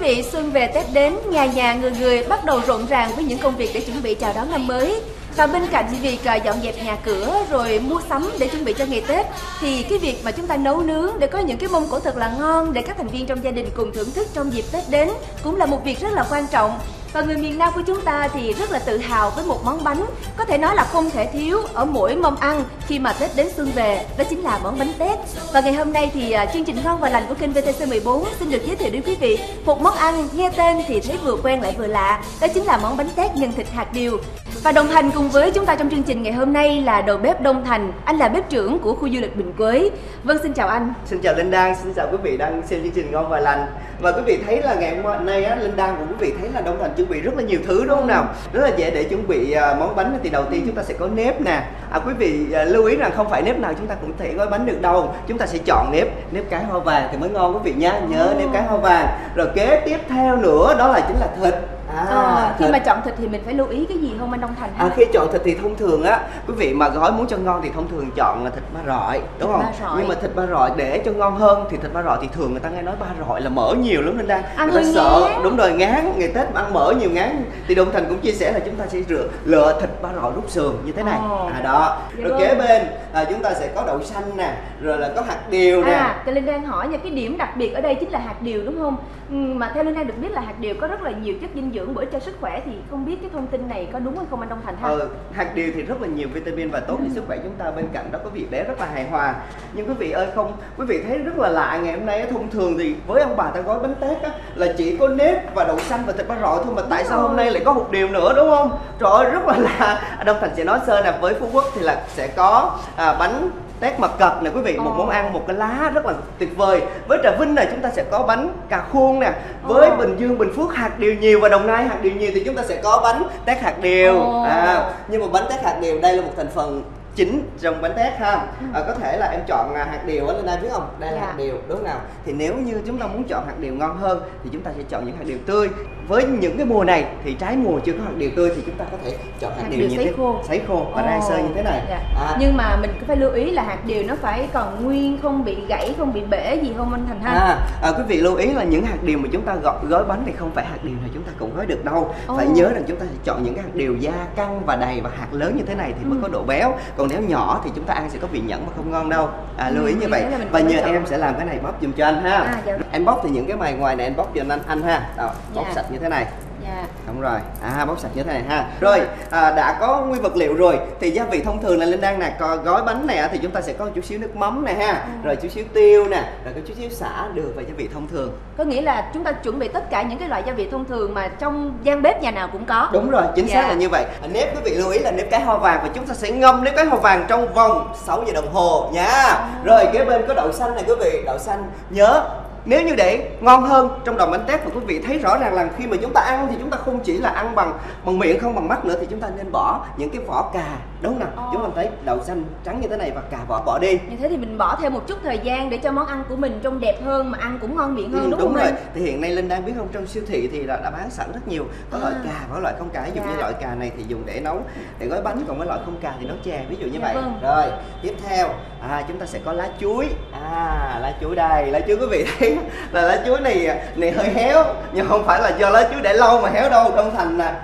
quý vị, xuân về Tết đến, nhà nhà người người bắt đầu rộn ràng với những công việc để chuẩn bị chào đón năm mới. Và bên cạnh việc ờ, dọn dẹp nhà cửa rồi mua sắm để chuẩn bị cho ngày Tết thì cái việc mà chúng ta nấu nướng để có những cái mâm cổ thật là ngon để các thành viên trong gia đình cùng thưởng thức trong dịp Tết đến cũng là một việc rất là quan trọng. Và người miền Nam của chúng ta thì rất là tự hào với một món bánh có thể nói là không thể thiếu ở mỗi mâm ăn khi mà Tết đến xuân về, đó chính là món bánh tét. Và ngày hôm nay thì à, chương trình ngon và lành của kênh VTC 14 xin được giới thiệu đến quý vị một món ăn nghe tên thì thấy vừa quen lại vừa lạ, đó chính là món bánh tét nhân thịt hạt điều. Và đồng hành cùng với chúng ta trong chương trình ngày hôm nay là đầu bếp Đông Thành, anh là bếp trưởng của khu du lịch Bình Quế. Vâng xin chào anh. Xin chào Linh Đan, xin chào quý vị đang xem chương trình ngon và lành Và quý vị thấy là ngày hôm nay á, Linh Đan cũng quý vị thấy là Đông Thành chuẩn bị rất là nhiều thứ đúng không nào? Rất là dễ để chuẩn bị à, món bánh thì đầu tiên chúng ta sẽ có nếp nè. À, Quý vị à, lưu ý rằng không phải nếp nào chúng ta cũng thể gói bánh được đâu. Chúng ta sẽ chọn nếp, nếp cái hoa vàng thì mới ngon quý vị nhá. Nhớ nếp cái hoa vàng. Rồi kế tiếp theo nữa đó là chính là thịt À, à, khi thịt. mà chọn thịt thì mình phải lưu ý cái gì không anh Đông Thành? À, khi chọn thịt thì thông thường á quý vị mà gói muốn cho ngon thì thông thường chọn là thịt ba rọi đúng Thịt không ba rọi. nhưng mà thịt ba rọi để cho ngon hơn thì thịt ba rọi thì thường người ta nghe nói ba rọi là mỡ nhiều lắm nên đang Ăn người ta sợ ngán. đúng rồi ngán ngày tết mà ăn mỡ nhiều ngán thì đồng thành cũng chia sẻ là chúng ta sẽ rửa lựa thịt ba rọi rút sườn như thế này Ồ. à đó Dạ rồi vâng. kế bên à, chúng ta sẽ có đậu xanh nè rồi là có hạt điều nè À, cho Linh đang hỏi nha, cái điểm đặc biệt ở đây chính là hạt điều đúng không? Ừ, mà theo Linh đang được biết là hạt điều có rất là nhiều chất dinh dưỡng bổ ích cho sức khỏe thì không biết cái thông tin này có đúng hay không anh Đông Thành ha? Ờ, hạt điều thì rất là nhiều vitamin và tốt cho sức khỏe chúng ta. Bên cạnh đó có vị béo rất là hài hòa. Nhưng quý vị ơi không quý vị thấy rất là lạ ngày hôm nay thông thường thì với ông bà ta gói bánh tét á, là chỉ có nếp và đậu xanh và thịt ba rọi thôi mà tại sao hôm nay lại có hột điều nữa đúng không? Trời ơi rất là lạ. Đông Thành sẽ nói sơ nè với Phú Quốc thì là sẽ có à, bánh tét mật cật nè quý vị một Ồ. món ăn một cái lá rất là tuyệt vời với trà vinh này chúng ta sẽ có bánh cà khuôn nè với Ồ. bình dương bình phước hạt điều nhiều và đồng nai hạt điều nhiều thì chúng ta sẽ có bánh tét hạt điều Ồ. à, nhưng mà bánh tét hạt điều đây là một thành phần chính trong bánh tét ha à, có thể là em chọn à, hạt điều á lên đây biết không đây là Dạ. hạt điều đúng không nào thì nếu như chúng ta muốn chọn hạt điều ngon hơn thì chúng ta sẽ chọn những hạt điều tươi với những cái mùa này thì trái mùa chưa có hạt điều tươi thì chúng ta có thể chọn hạt, Hạt điều điều như sấy thế khô. sấy khô và rang sơ như thế này Dạ. à, Nhưng mà mình phải lưu ý là hạt điều nó phải còn nguyên, không bị gãy, không bị bể gì không anh Thành ha? À, à, quý vị lưu ý là những hạt điều mà chúng ta gói, gói bánh thì không phải hạt điều nào chúng ta cũng gói được đâu phải Ồ. nhớ rằng chúng ta sẽ chọn những cái hạt điều da căng và đầy và hạt lớn như thế này thì mới Ừ. có độ béo còn nếu nhỏ thì chúng ta ăn sẽ có vị nhẫn và không ngon đâu. À, lưu ý Ừ, như vậy và nhờ em sẽ làm cái này bóp giùm cho anh ha. À, dạ. em bóp thì những cái mày ngoài này em bóp cho anh anh ha. Đó, bóp Dạ. sạch như thế này Dạ. Đúng rồi, à bóp sạch như thế này ha. Rồi, à, đã có nguyên vật liệu rồi Thì gia vị thông thường là Linh Đan nè có Gói bánh này thì chúng ta sẽ có chút xíu nước mắm nè ha. Rồi chút xíu tiêu nè Rồi có chút xíu xả, đường và gia vị thông thường. Có nghĩa là chúng ta chuẩn bị tất cả những cái loại gia vị thông thường mà trong gian bếp nhà nào cũng có. Đúng rồi, chính xác Dạ. là như vậy. À, Nếp quý vị lưu ý là nếp cái hoa vàng Và chúng ta sẽ ngâm nếp cái hoa vàng trong vòng 6 giờ đồng hồ nha. Rồi kế bên có đậu xanh này quý vị. Đậu xanh nhớ nếu như để ngon hơn trong đòn bánh tét và quý vị thấy rõ ràng là khi mà chúng ta ăn thì chúng ta không chỉ là ăn bằng bằng miệng, không bằng mắt nữa thì chúng ta nên bỏ những cái vỏ cà đúng không nào Ồ. chúng ta thấy đậu xanh trắng như thế này và cà vỏ bỏ đi Như thế thì mình bỏ thêm một chút thời gian để cho món ăn của mình trông đẹp hơn mà ăn cũng ngon miệng hơn Ừ, đúng, đúng không rồi anh? thì hiện nay linh đang biết không trong siêu thị thì là đã bán sẵn rất nhiều có À. loại cà và loại không cà ví dụ Dạ. như loại cà này thì dùng để nấu để gói bánh còn cái loại không cà thì nấu chè ví dụ như Dạ vậy vâng. rồi tiếp theo à, chúng ta sẽ có lá chuối à lá chuối đây lá chuối quý vị thấy là lá chuối này này hơi héo nhưng không phải là do lá chuối để lâu mà héo đâu đông thành là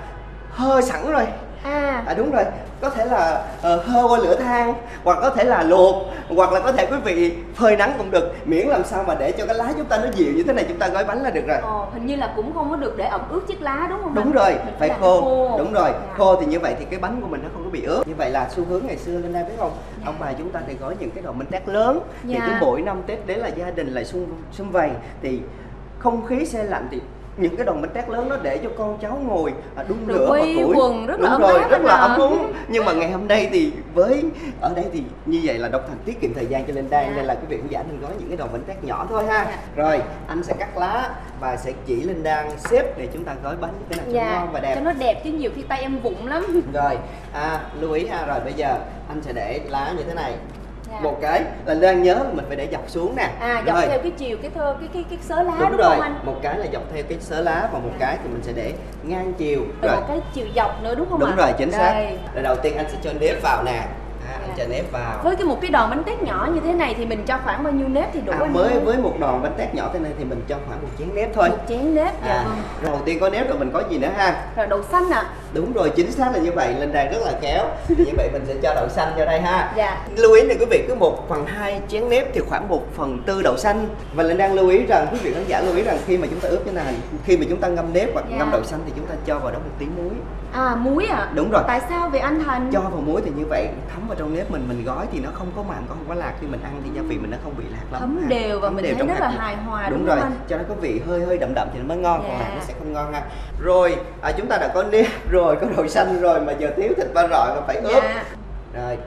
hơi sẵn rồi À, À đúng rồi, có thể là uh, hơ qua lửa than hoặc có thể là luộc hoặc là có thể quý vị phơi nắng cũng được miễn làm sao mà để cho cái lá chúng ta nó dịu như thế này chúng ta gói bánh là được rồi. ồ, hình như là cũng không có được để ẩm ướt chiếc lá đúng không Đúng anh? rồi, Mình phải làm khô. Đúng rồi, Dạ. khô thì như vậy thì cái bánh của mình nó không có bị ướt. Như vậy là xu hướng ngày xưa lên đây biết không? Ông bà chúng ta thì gói những cái đồ bánh tét lớn thì Dạ. cứ mỗi năm Tết đấy là gia đình lại sum sum vầy thì không khí se lạnh thì những cái đòn bánh tét lớn đó để cho con cháu ngồi à, đun lửa và quây củi. quần rất là đúng ấm rồi rất là ấm cúng nhưng mà ngày hôm nay thì với ở đây thì như vậy là độc thành tiết kiệm thời gian cho nên đây Dạ. nên là quý vị cũng giả nên gói những cái đòn bánh tét nhỏ thôi ha. Dạ. rồi anh sẽ cắt lá và sẽ chỉ linh đang xếp để chúng ta gói bánh thế nào cho Dạ, ngon và đẹp. cho nó đẹp chứ nhiều khi tay em vụng lắm. Rồi à, lưu ý ha. Rồi bây giờ anh sẽ để lá như thế này Dạ. một cái là đang nhớ là mình phải để dọc xuống nè. À, dọc rồi. theo cái chiều, cái thơ, cái cái cái sớ lá đúng, đúng, rồi. không anh? một cái là dọc theo cái sớ lá và một cái thì mình sẽ để ngang chiều. Rồi rồi. một cái chiều dọc nữa đúng không ạ? đúng rồi chính xác. Đây. rồi đầu tiên anh sẽ cho nếp vào nè. À, anh cho nếp vào. Với cái một cái đòn bánh tét nhỏ như thế này thì mình cho khoảng bao nhiêu nếp thì đủ à, anh mới ơi? với một đòn bánh tét nhỏ thế này thì mình cho khoảng một chén nếp thôi. Một chén nếp dạ à, vâng. rồi đầu tiên có nếp rồi mình có gì nữa ha? Rồi đậu xanh ạ đúng rồi chính xác là như vậy. Linh đang rất là khéo. Như vậy mình sẽ cho đậu xanh vào đây ha. Dạ. Lưu ý này quý vị cứ một phần hai chén nếp thì khoảng một phần tư đậu xanh. Và linh đang lưu ý rằng quý vị khán giả lưu ý rằng khi mà chúng ta ướp cái này khi mà chúng ta ngâm nếp hoặc Dạ. ngâm đậu xanh thì chúng ta cho vào đó một tí muối. À muối ạ? Đúng rồi. Tại sao? Vậy anh thành. Cho vào muối thì như vậy thấm vào trong nếp mình mình gói thì nó không có mặn không có lạc. Khi mình ăn thì gia vị mình nó không bị lạc lắm thấm ha. đều và Thấm mình đều thấy trong rất là hài hòa đúng, đúng, rồi. anh? Cho nó có vị hơi hơi đậm đậm thì nó mới ngon. Còn Dạ. lạc nó sẽ không ngon ha. Rồi à, chúng ta đã có nếp rồi có đậu xanh rồi mà giờ tiếu thịt ba rọi mà phải ướp. Dạ. Rồi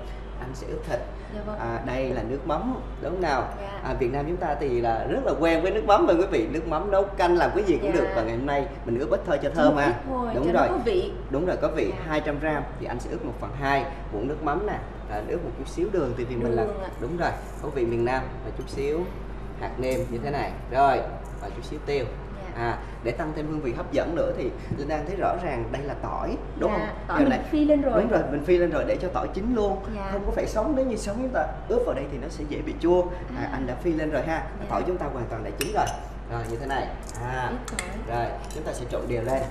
anh sẽ ướp thịt. Dạ vâng. À, đây là nước mắm đúng không nào? Dạ. à, Việt Nam chúng ta thì là rất là quen với nước mắm và quý vị nước mắm nấu canh làm cái gì cũng Dạ. được và ngày hôm nay mình ướp ít thôi cho thơm Một ha. đúng rồi. có vị. Đúng rồi có vị Dạ. 200 gram thì anh sẽ ướp 1 phần 2 muỗng nước mắm nè. À, ướp một chút xíu đường thì vì mình là đúng rồi có vị miền Nam và chút xíu hạt nêm như thế này. Rồi và chút xíu tiêu. À để tăng thêm hương vị hấp dẫn nữa thì linh đang thấy rõ ràng đây là tỏi đúng Dạ, không? tỏi Giờ mình này phi lên rồi. Đúng rồi mình phi lên rồi để cho tỏi chín luôn. Dạ. không có phải sống nếu như sống chúng ta ướp vào đây thì nó sẽ dễ bị chua. À, À. anh đã phi lên rồi ha. Dạ. tỏi chúng ta hoàn toàn đã chín rồi. Rồi như thế này. À rồi chúng ta sẽ trộn đều lên.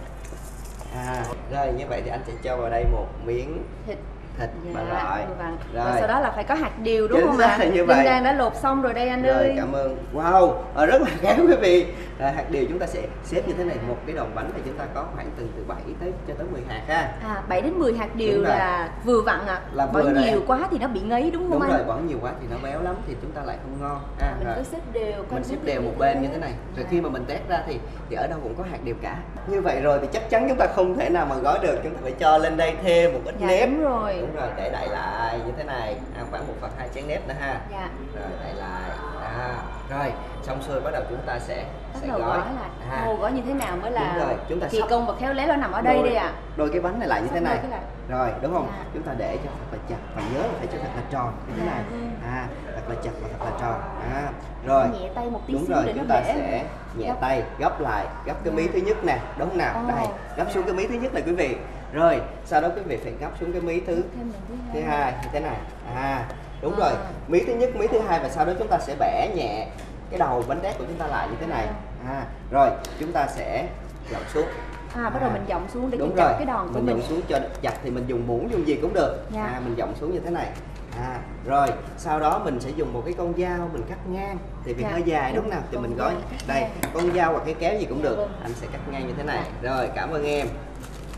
À rồi như vậy thì anh sẽ cho vào đây một miếng thịt thịt dạ bà rọi vâng. rồi và sau đó là phải có hạt điều đúng Chính không ạ như Linh vậy. Đan đã lột xong rồi đây anh rồi ơi cảm ơn wow à, rất là khéo quý vị à, hạt điều chúng ta sẽ xếp như thế này một cái đòn bánh thì chúng ta có khoảng từ từ 7 tới cho tới 10 hạt ha À, 7 đến 10 hạt điều rồi. là vừa vặn ạ. Là Bỏ vừa rồi nhiều quá thì nó bị ngấy đúng không đúng anh? rồi bỏ nhiều quá thì nó béo lắm thì chúng ta lại không ngon ha Mình rồi. cứ xếp đều. mình xếp đều một bên như thế này rồi Dạ. khi mà mình test ra thì thì ở đâu cũng có hạt đều cả như vậy rồi thì chắc chắn chúng ta không thể nào mà gói được chúng ta phải cho lên đây thêm một ít Dạ nếp đúng rồi. Đúng rồi để đậy lại như thế này à, khoảng một phần hai chén nếp nữa ha Dạ. rồi đậy lại à, rồi xong xuôi bắt đầu chúng ta sẽ Bắt sẽ gói gói lại. à, gói như thế nào mới là Đúng rồi, chúng ta kỳ sắp- công và khéo léo nó nằm ở đây đôi- đây ạ. đôi cái bánh này lại như Sắp thế này rồi đúng không Dạ. chúng ta để cho thật là chặt và nhớ là phải cho thật là tròn như thế Dạ, này vâng. à thật là chặt và thật là tròn à rồi Nhẹ tay một tí đúng rồi chúng ta sẽ nhẹ Gấp. tay gấp lại gấp cái Dạ. mí thứ nhất nè đúng không nào đây gấp dạ. xuống cái mí thứ nhất này quý vị rồi sau đó quý vị phải gấp xuống cái mí thứ thứ hai. như thế này. À đúng À. rồi. Mí thứ nhất mí thứ hai và sau đó chúng ta sẽ bẻ nhẹ cái đầu bánh tét của chúng ta lại như thế này. À rồi chúng ta sẽ dọc xuống. À, bắt đầu mình dọng xuống để đúng rồi. cái đòn của mình mình. dọng xuống cho chặt thì mình dùng muỗng dùng gì cũng được. Dạ. à mình dọng xuống như thế này. À rồi sau đó mình sẽ dùng một cái con dao mình cắt ngang. Thì vì Dạ. hơi dài đúng không nào? Thì con mình gói đây con dao hoặc cái kéo gì cũng Dạ được. vâng. anh sẽ cắt ngang như thế này. Rồi cảm ơn em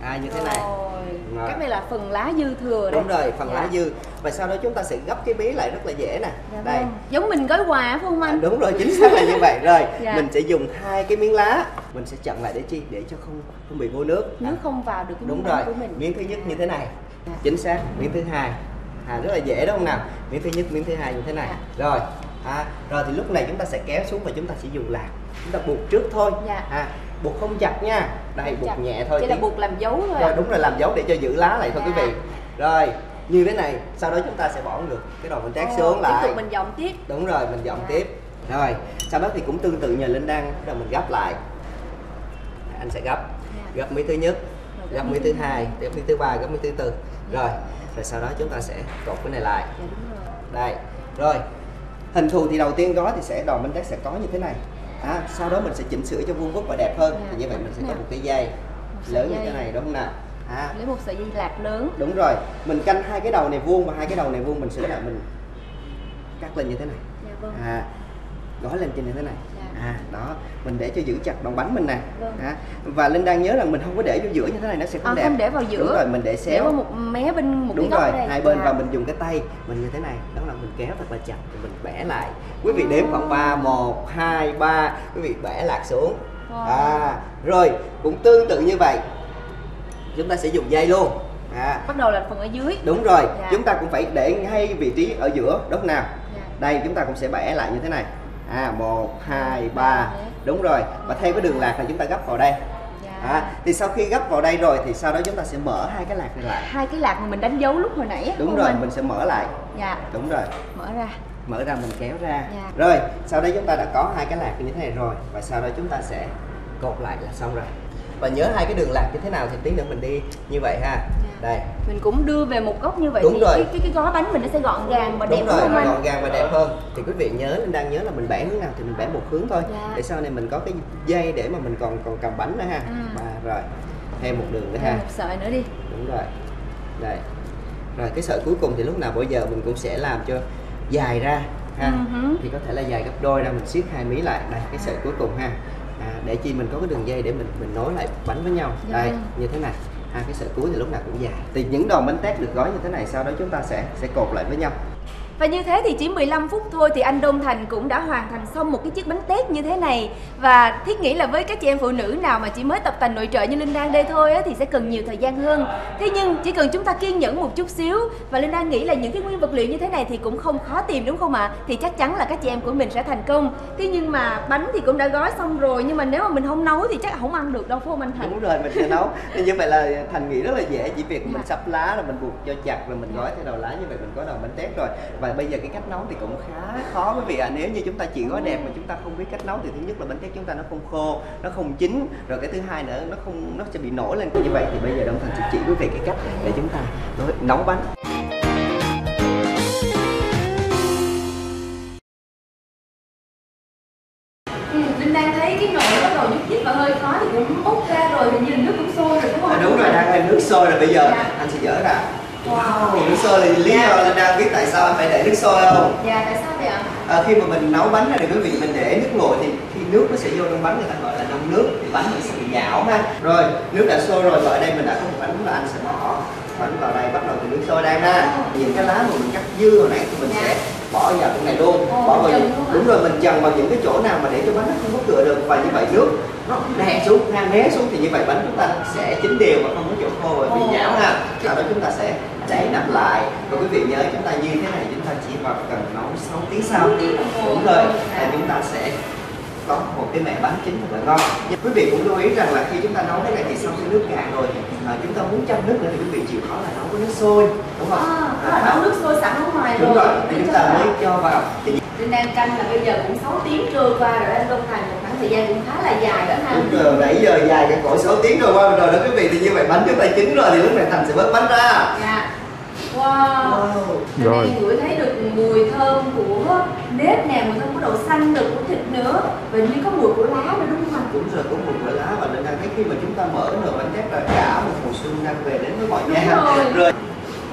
à như thế này Rồi. Rồi. Cái này là phần lá dư thừa đây. đúng rồi phần Dạ. lá dư và sau đó chúng ta sẽ gấp cái mí lại rất là dễ nè Dạ đây vâng. Giống mình gói quà phải không À, anh? đúng rồi chính xác là như vậy rồi Dạ. mình sẽ dùng hai cái miếng lá mình sẽ chặn lại để chi để cho không không bị vô nước Nước À, không vào được cái đúng miếng rồi của mình. miếng thứ nhất như thế này Dạ. chính xác miếng thứ hai à, rất là dễ đúng không nào miếng thứ nhất miếng thứ hai như thế này rồi à, rồi thì lúc này chúng ta sẽ kéo xuống và chúng ta sẽ dùng lạc chúng ta buộc trước thôi Dạ. à, buộc không chặt nha đây buộc Chặt. nhẹ thôi Chỉ là buộc làm dấu thôi. rồi ạ. đúng rồi làm dấu để cho giữ lá lại thôi quý Dạ. vị rồi như thế này sau đó chúng ta sẽ bỏ ngược cái đầu mình Ồ, xuống lại Tiếp tục mình dọng tiếp. đúng rồi mình dọn Dạ. tiếp rồi sau đó thì cũng tương tự nhờ linh đăng rồi mình gấp lại anh sẽ gấp Dạ. gấp miếng thứ nhất Rồi gấp miếng thứ hai gấp miếng thứ ba gấp miếng thứ tư rồi rồi sau đó chúng ta sẽ cột cái này lại Dạ đây rồi hình thù thì đầu tiên gói thì sẽ đòn bánh tét sẽ có như thế này à, sau đó mình sẽ chỉnh sửa cho vuông vức và đẹp hơn Dạ. thì như vậy mình sẽ có Nè. một cái dây Một lớn như dây. thế này đúng không nào à, Lấy một sợi dây lạc lớn. đúng rồi mình canh hai cái đầu này vuông và hai cái đầu này vuông mình sửa lại mình cắt lên như thế này Dạ vâng. à, gói lên trên như thế này Dạ. à đó mình để cho giữ chặt đòn bánh mình nè Vâng. à, và linh đang nhớ rằng mình không có để vô giữa như thế này nó sẽ không À, đẹp không để vào giữa. đúng rồi mình để Để xéo vào một mé bên một đúng cái góc rồi đây. hai bên Dạ. và mình dùng cái tay mình như thế này đó là mình kéo thật là chặt rồi mình bẻ lại quý vị đếm khoảng 3 1 2 3 quý vị bẻ lạc xuống Wow. à rồi cũng tương tự như vậy chúng ta sẽ dùng dây luôn à Bắt đầu là phần ở dưới. đúng rồi Dạ. chúng ta cũng phải để ngay vị trí ở giữa không nào Dạ. đây chúng ta cũng sẽ bẻ lại như thế này à một hai ba Đấy. đúng rồi và theo cái đường lạc này chúng ta gấp vào đây Dạ. À, thì sau khi gấp vào đây rồi thì sau đó chúng ta sẽ mở hai cái lạc này lại Hai cái lạc mà mình đánh dấu lúc hồi nãy đúng rồi anh? mình sẽ mở lại Dạ, đúng rồi mở ra. mở ra mình kéo ra Dạ. rồi sau đây chúng ta đã có hai cái lạc như thế này rồi và sau đó chúng ta sẽ cột lại là xong rồi và nhớ hai cái đường lạc như thế nào thì tí nữa mình đi như vậy ha Dạ. Đây. Mình cũng đưa về một góc như vậy Đúng thì rồi. cái, cái cái gói bánh mình nó sẽ gọn gàng và đẹp đúng đúng rồi anh gọn gàng và đẹp hơn. Thì quý vị nhớ linh đang nhớ là mình bẻ hướng nào thì mình bẻ một hướng thôi. Dạ. để sau này mình có cái dây để mà mình còn còn cầm bánh nữa ha. Ừ. và rồi thêm một đường nữa ha. Một sợi nữa đi. Đúng rồi. Đây. Rồi cái sợi cuối cùng thì lúc nào bao giờ mình cũng sẽ làm cho dài ra ha. Hứ. thì có thể là dài gấp đôi ra mình siết hai mí lại. Đây cái sợi cuối cùng ha. À, để chi mình có cái đường dây để mình mình nối lại bánh với nhau. Dạ đây vâng. như thế này hai cái sợi cuối thì lúc nào cũng dài thì những đòn bánh tét được gói như thế này, sau đó chúng ta sẽ sẽ cột lại với nhau. Và như thế thì chỉ 15 phút thôi thì anh Đông Thành cũng đã hoàn thành xong một cái chiếc bánh tét như thế này Và thiết nghĩ là với các chị em phụ nữ nào mà chỉ mới tập tành nội trợ như Linh Đan đây thôi á, thì sẽ cần nhiều thời gian hơn Thế nhưng chỉ cần chúng ta kiên nhẫn một chút xíu Và Linh Đan nghĩ là những cái nguyên vật liệu như thế này thì cũng không khó tìm đúng không ạ? Thì chắc chắn là các chị em của mình sẽ thành công Thế nhưng mà bánh thì cũng đã gói xong rồi Nhưng mà nếu mà mình không nấu thì chắc không ăn được đâu phải không anh Thành? đúng rồi mình sẽ nấu như vậy là thành nghĩ rất là dễ chỉ việc mình Dạ. sắp lá là mình buộc cho chặt rồi mình gói theo đầu lá như vậy mình có đầu bánh tét rồi và bây giờ cái cách nấu thì cũng khá khó. Quý vị ạ nếu như chúng ta chỉ gói đẹp mà chúng ta không biết cách nấu thì thứ nhất là bánh tét chúng ta nó không khô nó không chín. Rồi cái thứ hai nữa nó không nó sẽ bị nổi lên như vậy. Thì bây giờ đông thành sẽ chỉ quý vị cái cách để chúng ta nấu bánh. Ừ, Linh đang thấy cái nồi bắt đầu nhúc nhích và hơi khó thì cũng bốc ra rồi hình như nước cũng sôi rồi đúng không? à, đúng rồi đang lên nước sôi rồi bây giờ Dạ. anh sẽ dỡ ra Wow. nước sôi là lý Dạ. do là đang biết tại sao anh phải để nước sôi không Dạ tại sao vậy ạ? À, khi mà mình nấu bánh này thì quý vị mình để nước nguội thì khi nước nó sẽ vô trong bánh người ta gọi là nông nước thì bánh nó sẽ bị nhão ha rồi nước đã sôi rồi và ở đây mình đã có một bánh là anh sẽ bỏ bánh vào đây bắt đầu từ nước sôi đang ha những cái lá mà mình cắt dưa hồi nãy thì mình Dạ. sẽ bỏ vào trong này luôn. Ồ, bỏ vào những- đúng rồi mình chần vào những cái chỗ nào mà để cho bánh nó không có tựa được và như vậy nước nó đè xuống ngang né xuống thì như vậy bánh chúng ta sẽ chín đều và không có chỗ khô và bị nhão ha. Sau đó chúng ta sẽ đậy nắp lại. Và quý vị nhớ chúng ta như thế này chúng ta chỉ vào cần nấu 6 tiếng sau. Đúng rồi là chúng ta sẽ có một cái mẻ bánh chín thật là ngon. Nhưng quý vị cũng lưu ý rằng là khi chúng ta nấu cái này thì sau khi nước cạn rồi à, chúng ta muốn chăm nước nữa thì quý vị chịu khó là nấu với nước sôi đúng không? À, là nấu nước sôi sẵn ở ngoài đúng rồi. rồi thì chúng ta mới cho vào. Thì Linh đang canh là bây giờ cũng 6 tiếng trôi qua rồi anh Đông Thành một khoảng thời gian cũng khá là dài đó ha. Đúng rồi nãy giờ dài cái cõi 6 tiếng rồi qua rồi đó quý vị thì như vậy bánh chúng ta chín rồi thì lúc này thành sẽ vớt bánh ra. Dạ. Wow. Wow. Rồi. Rồi. ngửi thấy được mùi thơm của nếp nè, mùi thơm của đậu xanh được của thịt nữa. Và như có mùi của lá nữa đúng không anh? đúng rồi có một quả lá. Và nên đang thấy khi mà chúng ta mở nồi bánh tét ra cả một mùa xuân đang về đến với mọi nhà. rồi. rồi.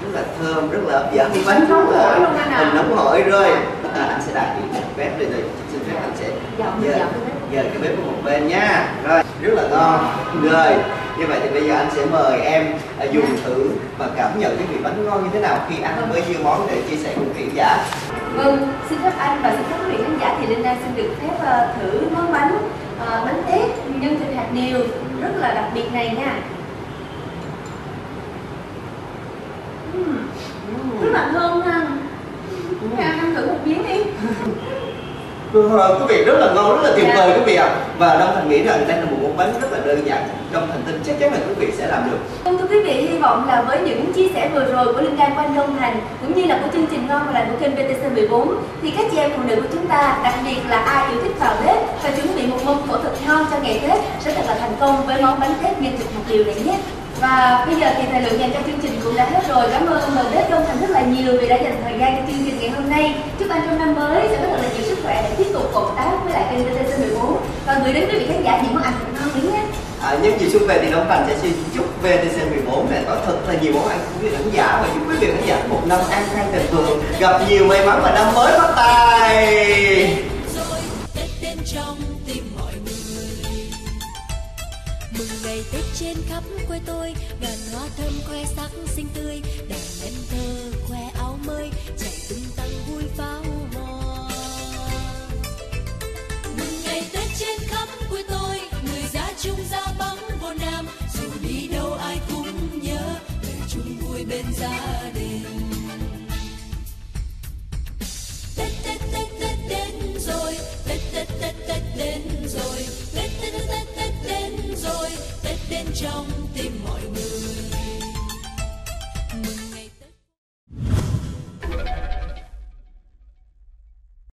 Rất là thơm rất là hấp dẫn bánh Nóng là hổi luôn anh ạ. mình nóng hổi rồi. À, anh sẽ đặt cái bếp đây. Rồi xin phép anh sẽ Dọn, dọn cái bếp. dời cái bếp một bên nha. Rồi rất là ngon. Rồi như vậy thì bây giờ anh sẽ mời em à, dùng thử và cảm nhận cái vị bánh ngon như thế nào khi ăn với nhiều món để chia sẻ cùng khán giả Vâng, xin phép anh và xin phép quý vị khán giả thì Linh Đan xin được phép ờ, thử món bánh ờ, bánh tét nhân thịt hạt điều rất là đặc biệt này nha. Rất là thơm ha. Anh ăn thử một miếng đi. Ờ, quý vị rất là ngon rất là tuyệt Dạ. vời quý vị ạ và đông thành nghĩ rằng đây là một món bánh rất là đơn giản đông thành tin chắc chắn là quý vị sẽ làm được Vâng thưa quý vị, hy vọng là với những chia sẻ vừa rồi của Linh Đan của anh Đông Thành cũng như là của chương trình Ngon và Lành của kênh VTC14 thì các chị em phụ nữ của chúng ta, đặc biệt là ai yêu thích vào bếp và chuẩn bị một mâm phở thật ngon cho ngày Tết sẽ thật là thành công với món bánh Tết nhân thịt hạt điều này nhé. Và bây giờ thì thời lượng dành cho chương trình cũng đã hết rồi. Cảm ơn đầu bếp Đông Thành rất là nhiều vì đã dành thời gian cho chương trình ngày hôm nay. Chúc anh trong năm mới sẽ có thật là nhiều sức khỏe để tiếp tục cộng tác với lại kênh VTC14 và gửi đến quý vị khán giả những món ăn thật ngon nữa nhé. À, nhân dịp xuân về thì Đông Thành sẽ xin chúc VTC14 này có thật là nhiều món ăn quý vị khán giả và chúc quý vị khán giả một năm an khang thịnh vượng gặp nhiều may mắn và năm mới phát tài trên khắp quê tôi. Đoàn hoa thơm khoe sắc xinh tươi đàn em thơ khoe áo mới.